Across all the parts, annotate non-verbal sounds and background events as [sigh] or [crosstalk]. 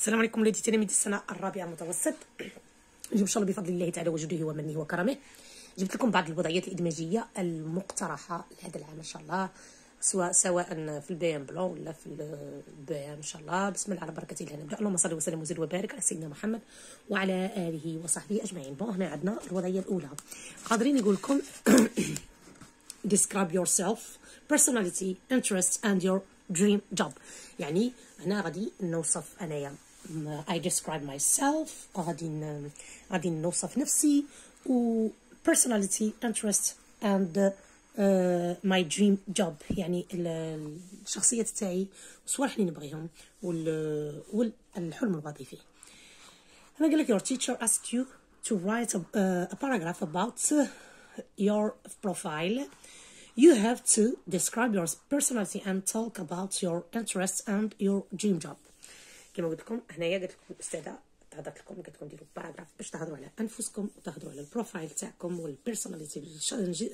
السلام عليكم ولادي تلاميذ السنة الرابعة المتوسط اليوم [clears throat] إن شاء الله بفضل الله تعالى وجوده ومنه وكرمه. جبت لكم بعض الوضعيات الإدماجية المقترحة لهذا العام إن شاء الله سواء سواء في البيان بلون ولا في البيان إن شاء الله. بسم الله على بركه الله نبدا اللهم صل وسلم وزد وبارك على سيدنا محمد وعلى آله وصحبه أجمعين. بون هنا عندنا الوضعية الأولى. قادرين يقول لكم [clears throat] describe yourself personality interests and your dream job. يعني هنا غادي نوصف أنايا. I describe myself غادي غادي نوصف نفسي و personality interest and uh, my dream job يعني الشخصية تاعي والصوالح اللي نبغيهم والحلم الوظيفي أنا قال لك your teacher asked you to write a, uh, a paragraph about your profile you have to describe your personality and talk about your interests and your dream job كما قلت لكم هنايا قلت لكم الأستاذة تهضرت لكم قلت لكم ديروا paragraphe باش تهضروا على أنفسكم وتهضروا على ال profile تاعكم وال personality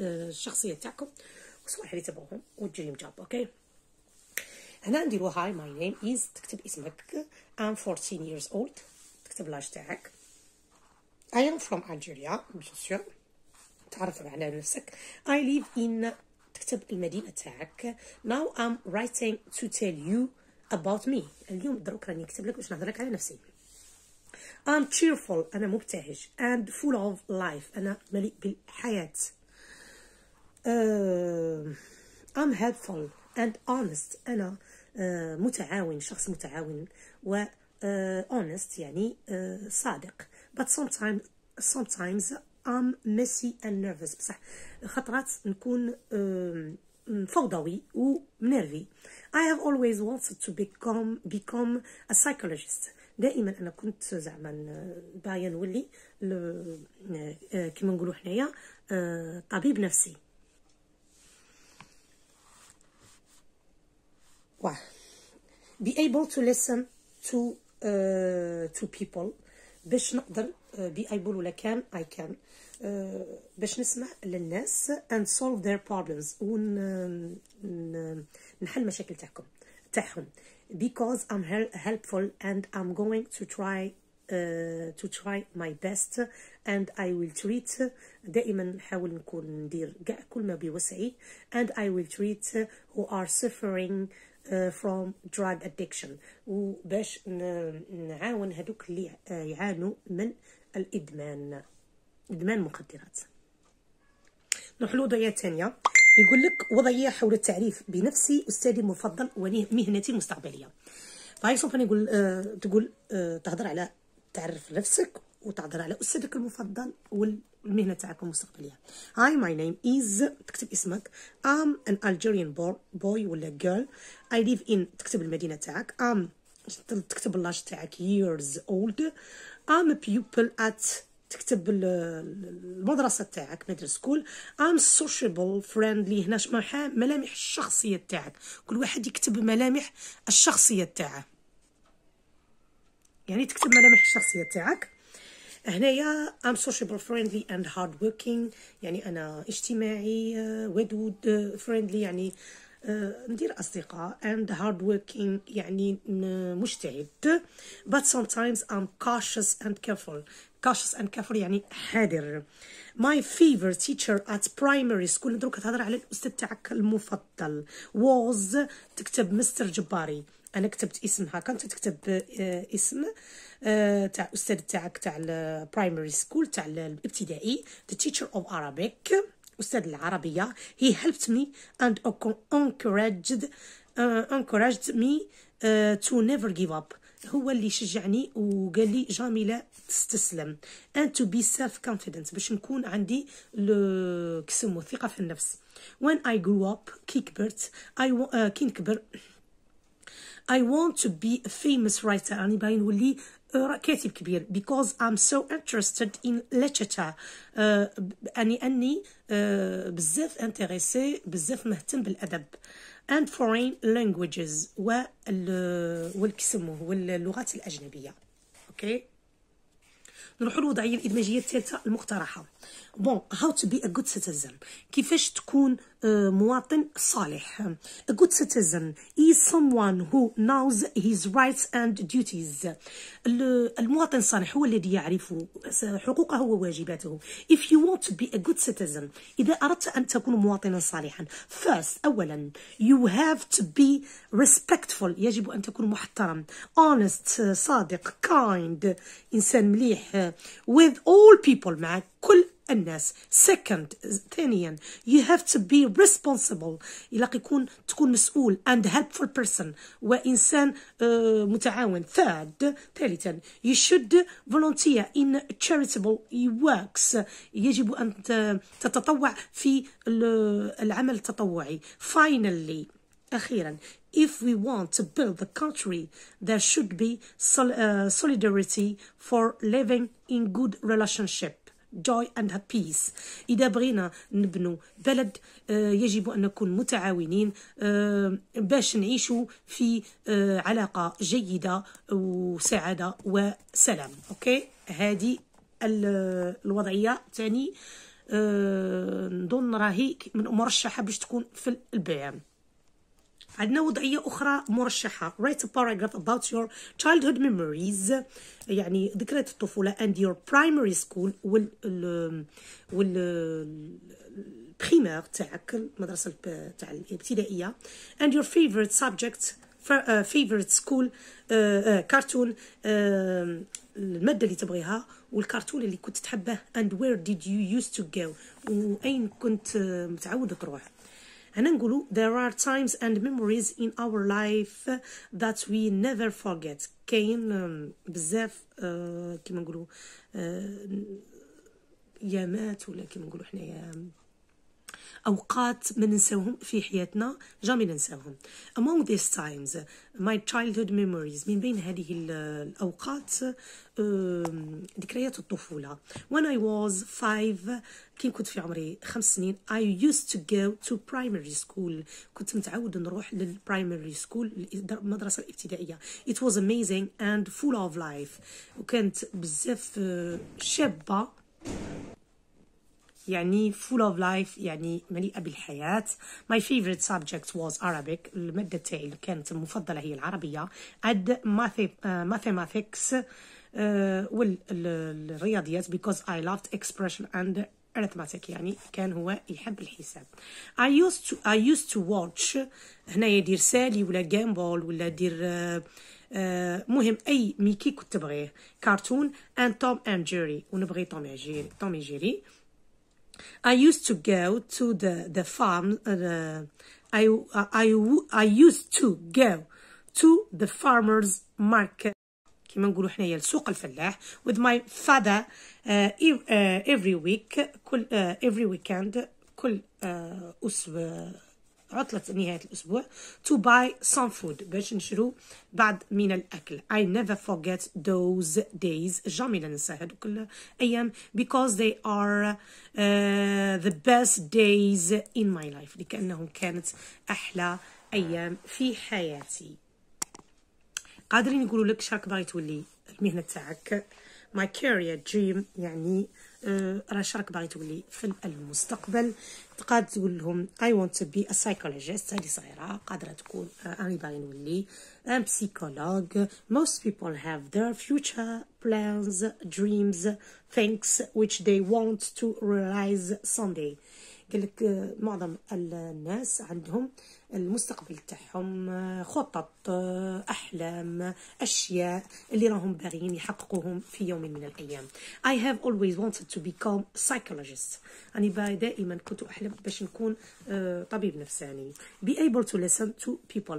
الشخصية تاعكم. والصوالح اللي تبغوهم وال dream job okay؟ هنا نديروا hi my name is تكتب اسمك. I'm 14 years old. تكتب l'âge تاعك. I am from Algeria bien sûr. تعرف على نفسك. I live in تكتب المدينة تاعك. Now I'm writing to tell you about me اليوم دروك راني نكتب لك باش نهضر لك على نفسي I'm cheerful أنا مبتهج and full of life أنا مليء بالحياة uh, I'm helpful and honest أنا uh, متعاون شخص متعاون و uh, honest يعني uh, صادق but sometimes sometimes I'm messy and nervous بصح خطرات نكون uh, فوضوي ومنرفي I have always wanted to become become a psychologist دائما أنا كنت زعما باغيه نولي كيما نقولوا حنايا طبيب نفسي واه be able to listen to uh, to people باش نقدر be able ولا كان I can uh, باش نسمع للناس and solve their problems ون نحل مشاكل تاعكم تاعهم because I'm helpful and I'm going to try uh, to try my best and I will treat دائما نحاول نكون ندير كاع كل ما بوسعي and I will treat who are suffering uh, from drug addiction وباش نعاون هذوك اللي يعانوا من الادمان إدمان مخدرات. نروح للوضعيه الثانية يقول لك وضعية حول التعريف بنفسي أستاذي المفضل ومهنتي المستقبليه فهاي سوف نقول آه تقول آه تهضر على تعرف نفسك وتهضر على أستاذك المفضل والمهنة تاعك المستقبلية. hi my name is تكتب اسمك. I'm an Algerian boy ولا girl. I live in تكتب المدينة تاعك. ام تكتب اللاج تاعك years old. I'm a pupil at تكتب المدرسة تاعك middle school I'm sociable friendly هنا ملامح الشخصية تاعك. كل واحد يكتب ملامح الشخصية تاعه. يعني تكتب ملامح الشخصية تاعك. هنايا I'm sociable, friendly and hard working يعني أنا اجتماعي ودود friendly يعني ندير أصدقاء and hard working يعني مجتهد. But sometimes I'm cautious and careful. Cautious and careful يعني حذر. My favorite teacher at primary school دروك تهضر على الأستاذ تاعك المفضل. واش تكتب مستر جباري. أنا كتبت اسمها كنت تكتب اسم تاع أستاذ تاعك تاع ال primary school تاع الابتدائي the teacher of Arabic. أستاذ العربية he helped me and encouraged uh, encouraged me uh, to never give up هو اللي شجعني وقال لي jamais لا تستسلم and to be self confident باش نكون عندي كسمو الثقة في النفس when I grew up كي كبرت I uh, كي نكبر I want to be a famous writer راني باغي نولي كاتب كبير. Because I'm so interested in literature. uh, أني أني uh, بزاف intéressé بزاف مهتم بالأدب. And foreign languages وال والكسمو واللغات الأجنبية. أوكي. نروحوا للوضعية الإدماجية الثالثة المقترحة. bon how to be a good citizen كيفاش تكون آه، مواطن صالح. a good citizen is someone who knows his rights and duties المواطن الصالح هو الذي يعرف حقوقه وواجباته. if you want to be a good citizen إذا أردت أن تكون مواطنا صالحا first اولا you have to be respectful يجب أن تكون محترم honest صادق kind إنسان مليح with اول بيبل مع كل الناس second ثانيا you have to be responsible إلا يكون تكون مسؤول and helpful person وإنسان متعاون third ثالثا you should volunteer in charitable works يجب أن تتطوع في العمل التطوعي finally أخيرا if we want to build the country there should be solidarity for living in good relationship Joy and peace. إذا بغينا نبنو بلد يجب أن نكون متعاونين باش نعيشوا في علاقة جيدة وسعادة وسلام. أوكي؟ هذه الوضعية. تاني نظن راهي من مرشحة باش تكون في البيان. عندنا وضعية أخرى مرشحة. Write a paragraph about your childhood memories. يعني ذكريات الطفولة and your primary school وال وال البريمير تاعك المدرسة تاع الابتدائية. And your favorite subject favorite school كرتون المادة اللي تبغيها والكرتون اللي كنت تحبه. And where did you used to go وأين كنت متعود تروح؟ هنا نقولوا there are times and memories in our life that we never forget. كاين بزاف كيما نقولوا يامات ولا كيما نقولوا حنايا أوقات ما ننساوهم في حياتنا جامي ننساوهم among these times my childhood memories. من بين هذه الأوقات ذكريات الطفولة. When I was five كي كنت في عمري خمس سنين I used to go to primary school. كنت متعود نروح لل primary school المدرسة الابتدائية. It was amazing and full of life. وكانت بزاف شابة. يعني full of life يعني مليئة بالحياة. My favorite subject was Arabic. المادة تاعي اللي كانت المفضلة هي العربية. And mathematics uh, والرياضيات because I loved expression and arithmetic يعني كان هو يحب الحساب. I used to I used to watch هنا يدير سالي ولا جامبول ولا دير uh, مهم أي ميكي كنت تبغيه cartoon and Tom and Jerry. ونبغي توم جيري توم جيري I used to go to the the farm. Uh, I I I used to go to the farmers market. كما نقولوا حنايا لسوق الفلاح with my father uh, every week كل uh, every weekend كل uh, أسبوع عطلة نهاية الأسبوع. To buy some food باش نشرو بعض من الأكل. I never forget those days. جامي ننسى هذوك الأيام because they are uh, the best days in my life. لكأنهم كانت أحلى أيام في حياتي. قادرين يقولوا لك شراك باغي تولي المهنة تاعك. My career dream يعني آه، راه راك باغي تولي في المستقبل. تقاد تقول لهم I want to be a psychologist هذه صغيرة قادرة تكون آه، أنا باغي نولي ام سيكولوج most people have their future plans dreams things which they want to realize someday. قال لك معظم الناس عندهم المستقبل تاعهم خطط أحلام أشياء اللي راهم باغيين يحققوهم في يوم من الأيام. I have always wanted to become psychologist. أنا دائما كنت أحلم باش نكون طبيب نفساني. Be able to listen to people.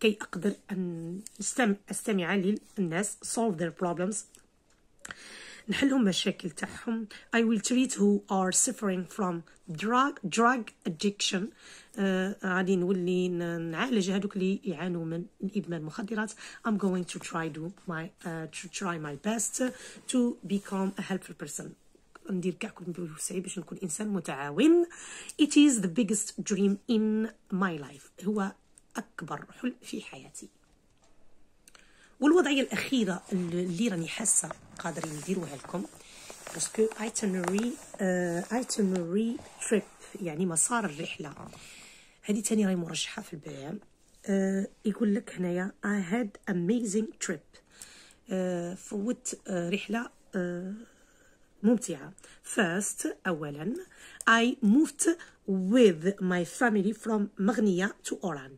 كي أقدر أن أستمع للناس solve their problems. نحلهم مشاكل تاعهم I will treat who are suffering from drug drug addiction غادي uh, نولي نعالج هذوك اللي يعانوا من ادمان المخدرات I'm going to try do my uh, to try my best to become a helpful person ندير كاع كل بوسعي باش نكون انسان متعاون it is the biggest dream in my life هو اكبر حلم في حياتي والوضعية الأخيرة اللي راني حاسة قادرين نديروها لكم. parce que uh, itinerary trip يعني مسار الرحلة. هذه تاني راهي مرشحة في البيام. آه يقول لك هنايا had amazing trip. آه فوت آه رحلة آه ممتعة. First أولا I moved with my family from مغنية to أه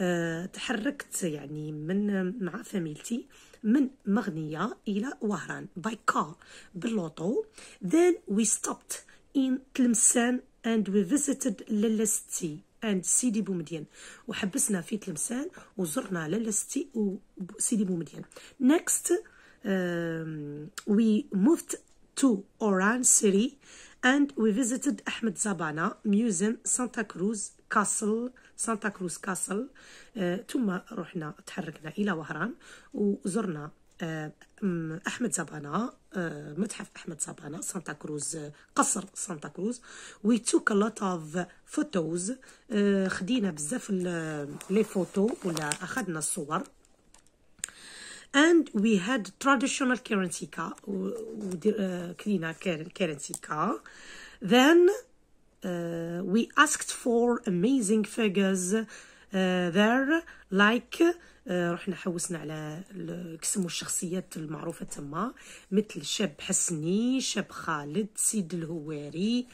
أه، تحركت يعني من مع فاميلتي من مغنية إلى وهران by car باللوطو. Then we stopped in تلمسان and we visited للاستي and سيدي بومدين وحبسنا في تلمسان وزرنا للاستي سيدي بومدين next uh, we moved to Oran city and we visited أحمد زابانا museum سانتا كروز castle سانتا كروز castle آه، ثم رحنا تحركنا إلى وهران وزرنا آه، أحمد زبانة آه، متحف أحمد زبانة سانتا كروز قصر سانتا كروز took a lot of photos. خدينا بزاف les photos ولا أخذنا الصور. And we had traditional كارنتيكا كلينا كارنتيكا then we asked for amazing figures uh, there like uh, رحنا حوسنا على كسموا الشخصيات المعروفة تما مثل شاب حسني شاب خالد سيد الهواري.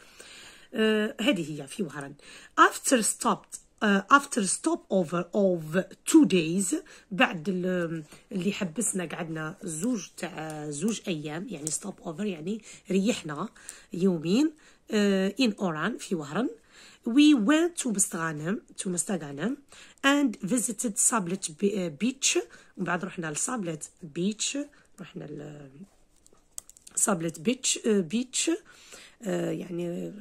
Uh, هذه هي في وهران. After stopped uh, after stop over of two days بعد اللي حبسنا قعدنا زوج تاع زوج أيام يعني stop over يعني ريحنا يومين. uh, in Oran في وهران. We went to مستغانم to مستغانم and visited Sablet beach. ومن بعد رحنا لصابلت beach رحنا ل beach beach. uh, يعني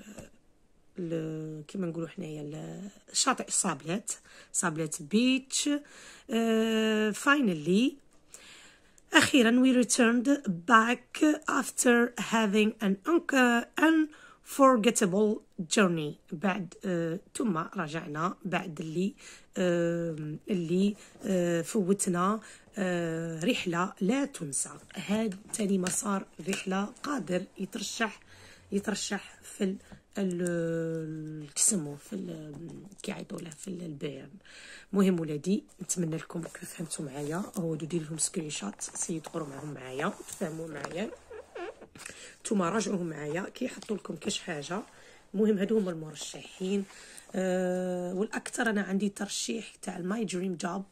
كيما نقولوا حنايا شاطئ صابلت صابلت بيتش فاينلي أخيرا we returned back after having an unforgettable journey. بعد uh, ثم رجعنا بعد اللي uh, اللي uh, فوتنا uh, رحلة لا تنسى. هذا تاني مسار رحلة قادر يترشح يترشح في الكسمو في كيعيطوا له في البيان. مهم ولادي نتمنى لكم فهمتوا معايا. هو دير لهم screenshot سيد تقروا معاهم معايا تفهموا معايا. نتوما راجعوهم معايا. كيحطوا لكم كاش حاجة. المهم هادو هما المرشحين. أه والأكثر أنا عندي ترشيح تاع ال my dream job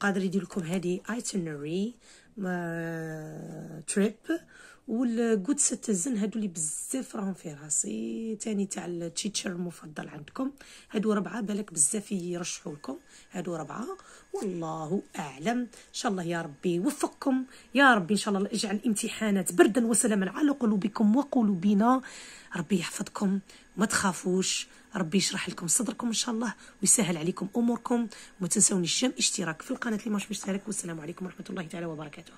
قادر يدير لكم هذه itinerary trip وال good citizen هادو اللي بزاف راهم في راسي. تاني تاع ال teacher المفضل عندكم. هادو ربعة بالك بزاف يرشحوا لكم. هادو ربعة. والله أعلم. إن شاء الله يا ربي يوفقكم. يا ربي إن شاء الله اجعل الامتحانات بردا وسلاما على قلوبكم وقلوبنا. ربي يحفظكم. ما تخافوش. ربي يشرح لكم صدركم إن شاء الله ويسهل عليكم أموركم. وما تنسونيش جم اشتراك في القناة اللي مش مشترك والسلام عليكم ورحمة الله تعالى وبركاته.